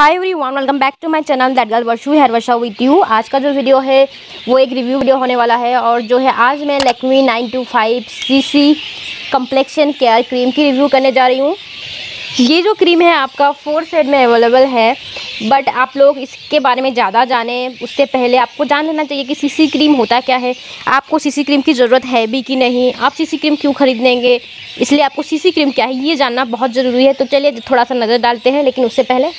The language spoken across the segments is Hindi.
Hi everyone welcome back to my channel that girl Varshu here Varsha with you आज का जो वीडियो है, वो एक रिव्यू वीडियो होने वाला है और जो है, आज मैं Lakme nine to five C C complexion care cream की रिव्यू करने जा रही हूँ। ये जो क्रीम है, आपका फोर सेट में अवेलेबल है बट आप लोग इसके बारे में ज़्यादा जाने, उससे पहले आपको जान लेना चाहिए कि सीसी क्रीम होता क्या है। आपको सीसी क्रीम की ज़रूरत है भी कि नहीं? आप सीसी क्रीम क्यों ख़रीदेंगे? इसलिए आपको सीसी क्रीम क्या है, ये जानना बहुत ज़रूरी है। तो चलिए, थोड़ा सा नज़र डालते हैं, लेकिन उससे पहले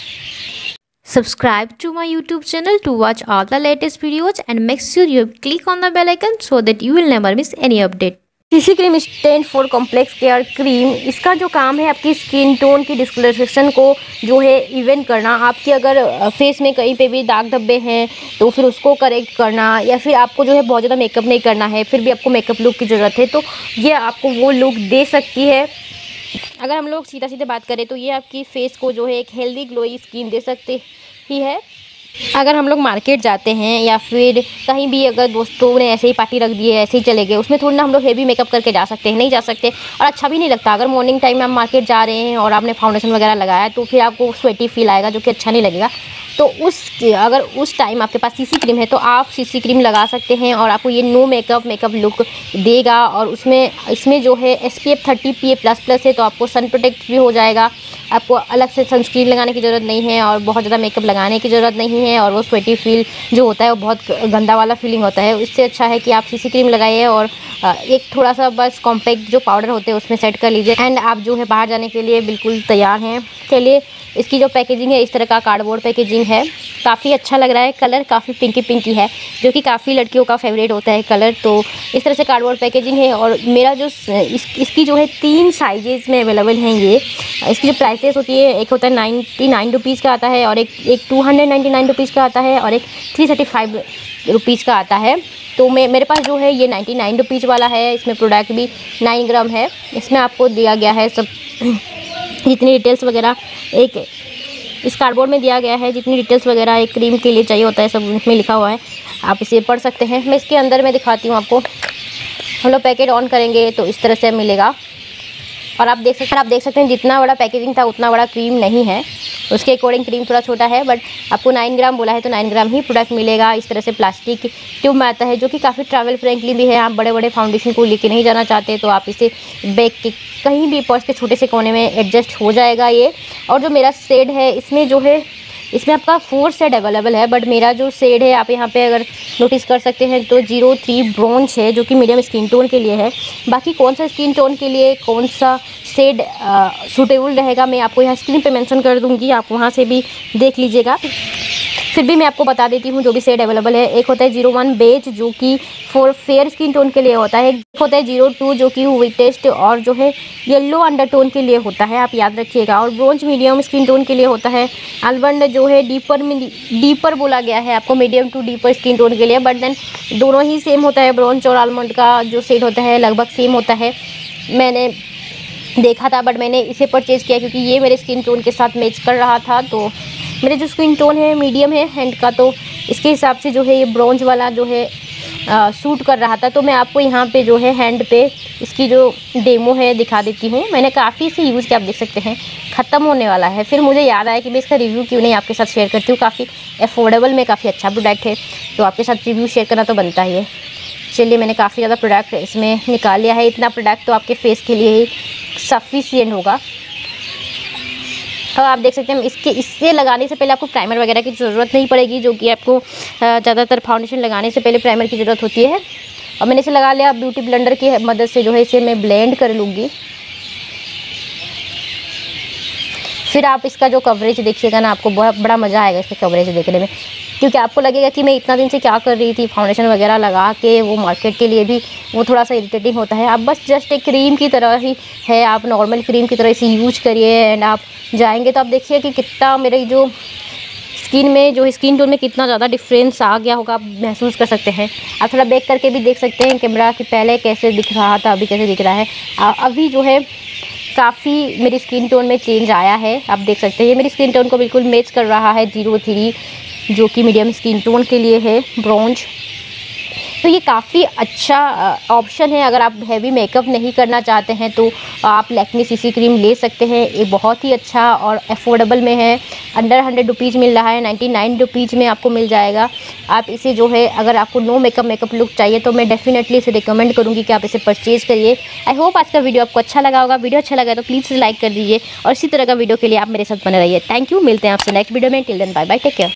Subscribe to my YouTube channel to watch all the latest videos and make sure you click on the bell icon so that you will never miss any update. CC cream stand for complex care cream इसका जो काम है आपकी स्किन टोन की डिस्कलरेशन को जो है इवेंट करना, आपकी अगर फेस में कहीं पे भी दाग धब्बे हैं तो फिर उसको करेक्ट करना या फिर आपको जो है बहुत ज़्यादा मेकअप नहीं करना है, फिर भी आपको मेकअप लुक की ज़रूरत है तो ये आपको वो लुक दे सकती है अगर हम लोग सीधा सीधे बात करें तो ये आपकी फेस को जो है एक हेल्दी ग्लोई स्किन दे सकते ही है। अगर हम लोग मार्केट जाते हैं या फिर कहीं भी अगर दोस्तों ने ऐसे ही पार्टी रख दी है ऐसे ही चले गए, उसमें थोड़ी ना हम लोग हेवी मेकअप करके जा सकते हैं, नहीं जा सकते। और अच्छा भी नहीं लगता। अगर मॉर्निंग टाइम में आप मार्केट जा रहे हैं और आपने फाउंडेशन वगैरह लगाया तो फिर आपको स्वेटी फील आएगा, जो कि अच्छा नहीं लगेगा। तो उस अगर उस टाइम आपके पास सीसी क्रीम है तो आप सीसी क्रीम लगा सकते हैं और आपको ये नो मेकअप मेकअप लुक देगा और उसमें, इसमें जो है S P F thirty P A plus plus है तो आपको सन प्रोटेक्ट भी हो जाएगा। आपको अलग से सनस्क्रीन लगाने की ज़रूरत नहीं है और बहुत ज़्यादा मेकअप लगाने की ज़रूरत नहीं है और वो स्वेटी फील जो होता है वो बहुत गंदा वाला फीलिंग होता है। इससे अच्छा है कि आप सी क्रीम लगाइए और एक थोड़ा सा बस कॉम्पैक्ट जो पाउडर होते हैं उसमें सेट कर लीजिए। एंड आप जो है बाहर जाने के लिए बिल्कुल तैयार हैं। चलिए इसकी जो पैकेजिंग है इस तरह का कार्डबोर्ड पैकेजिंग है। काफ़ी अच्छा लग रहा है। कलर काफ़ी पिंकी पिंकी है जो कि काफ़ी लड़कियों का फेवरेट होता है कलर तो इस तरह से कार्डबोर्ड पैकेजिंग है और मेरा जो इस, इसकी जो है तीन साइजेज़ में अवेलेबल हैं ये। इसकी जो प्राइसेस होती है, एक होता है नाइन्टी नाइन रुपीज़ का आता है और एक एक two hundred ninety nine rupees का आता है और एक थ्री थर्टी फाइव रुपीज़ का आता है। तो मैं, मेरे पास जो है ये नाइन्टी नाइन रुपीज़ वाला है, इसमें प्रोडक्ट भी नाइन ग्राम है। इसमें आपको दिया गया है सब, जितनी डिटेल्स वगैरह, एक इस कार्डबोर्ड में दिया गया है, जितनी डिटेल्स वगैरह, एक क्रीम के लिए चाहिए होता है, सब इसमें लिखा हुआ है। आप इसे पढ़ सकते हैं। मैं इसके अंदर में दिखाती हूँ आपको। हम लोग पैकेट ऑन करेंगे तो इस तरह से मिलेगा। और आप देख सकते हैं, आप देख सकते हैं जितना बड़ा पैकेजिंग था, उतना बड़ा क्रीम नहीं है। उसके अकॉर्डिंग क्रीम थोड़ा छोटा है बट आपको नाइन ग्राम बोला है तो नाइन ग्राम ही प्रोडक्ट मिलेगा। इस तरह से प्लास्टिक ट्यूब में आता है, जो कि काफ़ी ट्रैवल फ्रेंकली भी है। आप बड़े बड़े फाउंडेशन को लेके नहीं जाना चाहते तो आप इसे बैग के कहीं भी पर्स के छोटे से कोने में एडजस्ट हो जाएगा ये। और जो मेरा सेड है, इसमें जो है इसमें आपका फोर सेड अवेलेबल है बट मेरा जो सेड है, आप यहाँ पे अगर नोटिस कर सकते हैं तो ज़ीरो थ्री ब्रॉन्च है, जो कि मीडियम स्किन टोन के लिए है। बाकी कौन सा स्किन टोन के लिए, कौन सा सेड सूटेबल रहेगा, मैं आपको यहाँ स्क्रीन पे मेंशन कर दूँगी, आप वहाँ से भी देख लीजिएगा। फिर भी मैं आपको बता देती हूँ जो भी सेड अवेलेबल है। एक होता है ज़ीरो वन बेज जो कि फॉर फेयर स्किन टोन के लिए होता है। एक होता है ज़ीरो टू जो कि वीटेस्ट और जो है येलो अंडरटोन के लिए होता है। आप याद रखिएगा। और ब्रोंज मीडियम स्किन टोन के लिए होता है। आलमंड जो है डीपर डीपर बोला गया है आपको medium to deeper skin tone के लिए। बट देन दोनों ही सेम होता है ब्रोंज और आलमंड का जो सेड होता है, लगभग सेम होता है। मैंने देखा था बट मैंने इसे परचेज़ किया क्योंकि ये मेरे स्किन टोन के साथ मैच कर रहा था। तो मेरे जो स्किन टोन है मीडियम है हैंड का तो इसके हिसाब से जो है ये ब्रॉन्ज वाला जो है आ, सूट कर रहा था। तो मैं आपको यहाँ पे जो है हैंड पे इसकी जो डेमो है दिखा देती हूँ। मैंने काफ़ी से यूज़ किया आप देख सकते हैं ख़त्म होने वाला है। फिर मुझे याद आया कि मैं इसका रिव्यू क्यों नहीं आपके साथ शेयर करती हूँ। काफ़ी अफोर्डेबल में काफ़ी अच्छा प्रोडक्ट है। तो आपके साथ रिव्यू शेयर करना तो बनता ही है। चलिए मैंने काफ़ी ज़्यादा प्रोडक्ट इसमें निकाल लिया है। इतना प्रोडक्ट तो आपके फेस के लिए ही सफिशियंट होगा। अब आप देख सकते हैं इसके, इससे लगाने से पहले आपको प्राइमर वगैरह की ज़रूरत नहीं पड़ेगी, जो कि आपको ज़्यादातर फाउंडेशन लगाने से पहले प्राइमर की ज़रूरत होती है। और मैंने इसे लगा लिया ब्यूटी ब्लेंडर की मदद से जो है इसे मैं ब्लेंड कर लूँगी। फिर आप इसका जो कवरेज देखिएगा ना, आपको बहुत बड़ा मज़ा आएगा इसके कवरेज देखने में। क्योंकि आपको लगेगा कि मैं इतना दिन से क्या कर रही थी फाउंडेशन वगैरह लगा के, वो मार्केट के लिए भी वो थोड़ा सा इरीटेटिंग होता है। आप बस जस्ट एक क्रीम की तरह ही है, आप नॉर्मल क्रीम की तरह इसे यूज़ करिए एंड आप जाएँगे तो आप देखिए कि कितना मेरी जो स्किन में, जो स्किन टोन में कितना ज़्यादा डिफरेंस आ गया होगा, आप महसूस कर सकते हैं। आप थोड़ा बैक करके भी देख सकते हैं कैमरा कि पहले कैसे दिख रहा था, अभी कैसे दिख रहा है। अभी जो है काफ़ी मेरी स्किन टोन में चेंज आया है। आप देख सकते हैं, ये मेरी स्किन टोन को बिल्कुल मैच कर रहा है ज़ीरो थ्री जो कि मीडियम स्किन टोन के लिए है ब्रॉन्ज तो ये काफ़ी अच्छा ऑप्शन है। अगर आप हैवी मेकअप नहीं करना चाहते हैं तो आप लैक्मी सीसी क्रीम ले सकते हैं। ये बहुत ही अच्छा और अफोर्डेबल में है। अंडर हंड्रेड रुपीज़ मिल रहा है नाइन्टी नाइन रुपीज़ में आपको मिल जाएगा। आप इसे जो है, अगर आपको नो मेकअप मेकअप लुक चाहिए तो मैं डेफिनेटली इसे रिकमेंड करूँगी कि आप इसे परचेज़ करिए। आई होप आज का वीडियो आपको अच्छा लगा होगा। वीडियो अच्छा लगा तो प्लीज़ लाइक कर दीजिए। और इसी तरह का वीडियो के लिए आप मेरे साथ बने रहिए। थैंक यू मिलते हैं आपसे नेक्स्ट वीडियो में। Till then bye bye take care